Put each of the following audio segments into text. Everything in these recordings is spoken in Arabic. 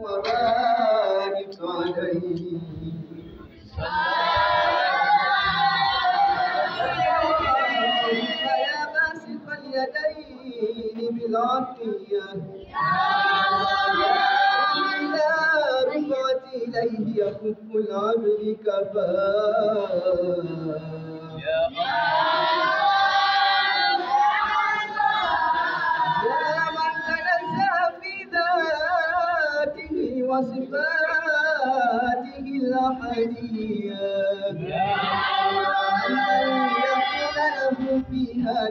وبارك عليه فيا باسط اليدين بالعطية إليه يخف العبد كفاه يا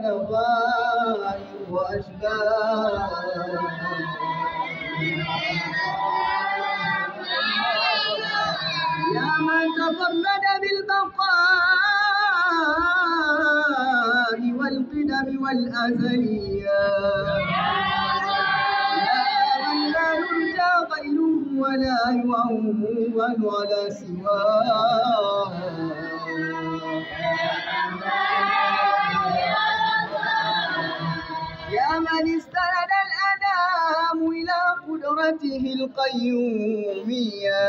نظائر وأشباه يا من تفرد بالبقاء والقدم والأزلية. لا يرجى غيره ولا يعول على سواه. يا من استند الأنام إلى قدرته القيومية.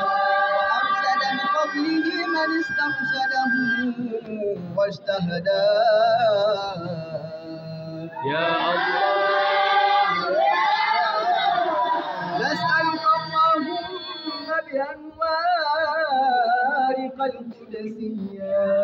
وأرشد بفضله من استرشده واجتهدا. يا الله. نسألك اللهم بأنوارك القدسية.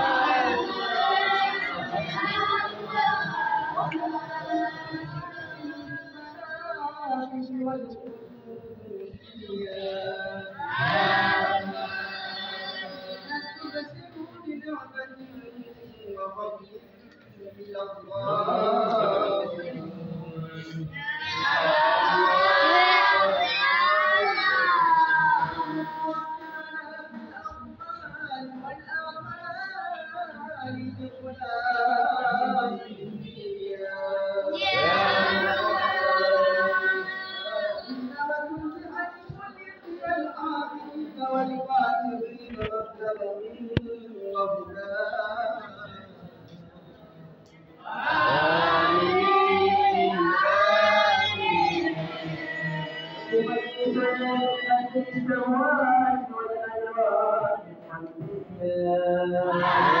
world يا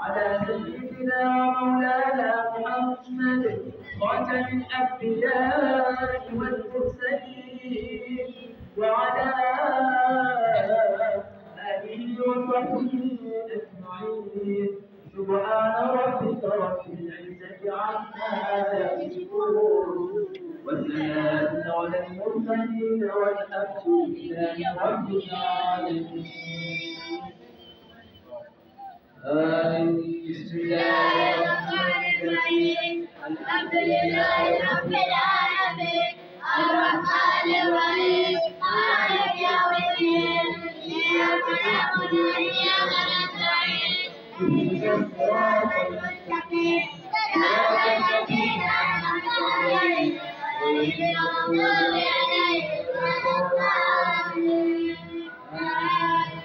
على سيدنا ومولانا محمد خاتم الأنبياء والمرسلين وعلى آله وصحبه أجمعين. سبحان ربك رب العزة عما يصفون. وسلام على المرسلين والحمد لله رب العالمين. آمين بسم الله الرحمن الرحيم. الحمد لله رب العالمين. Thank you.